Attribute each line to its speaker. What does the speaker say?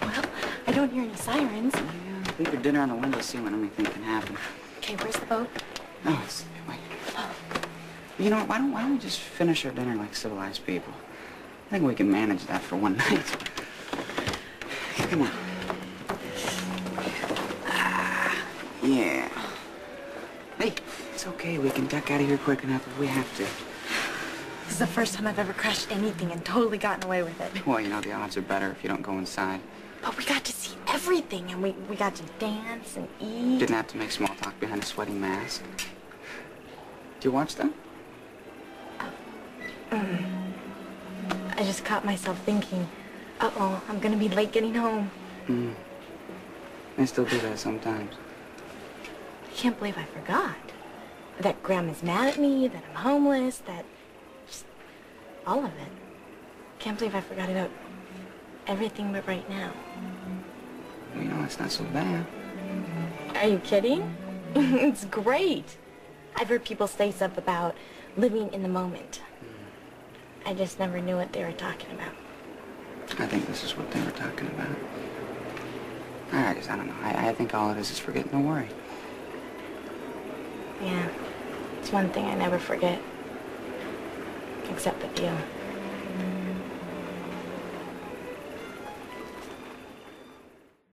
Speaker 1: Well, I don't hear any sirens.
Speaker 2: Yeah, leave your dinner on the windowsill and anything can happen.
Speaker 1: Okay, where's the boat?
Speaker 2: No, it's wait. You know what? Why don't why don't we just finish our dinner like civilized people? I think we can manage that for one night. Come on. Ah, yeah. Hey, it's okay. We can duck out of here quick enough if we have to.
Speaker 1: This is the first time I've ever crashed anything and totally gotten away with it.
Speaker 2: Well, you know, the odds are better if you don't go inside.
Speaker 1: But we got to see everything, and we, we got to dance and eat.
Speaker 2: Didn't have to make small talk behind a sweating mask. Do you watch them?
Speaker 1: I just caught myself thinking, uh-oh, I'm gonna be late getting home.
Speaker 2: Mm. I still do that sometimes.
Speaker 1: I can't believe I forgot. That Grandma's mad at me, that I'm homeless, that... all of it. Can't believe I forgot about everything but right now.
Speaker 2: Well, you know, it's not so bad.
Speaker 1: Are you kidding? it's great. I've heard people say stuff about living in the moment. I just never knew what they were talking about.
Speaker 2: I think this is what they were talking about. I just, I don't know. I, I think all it is is forgetting to worry.
Speaker 1: Yeah, it's one thing I never forget. Except with you.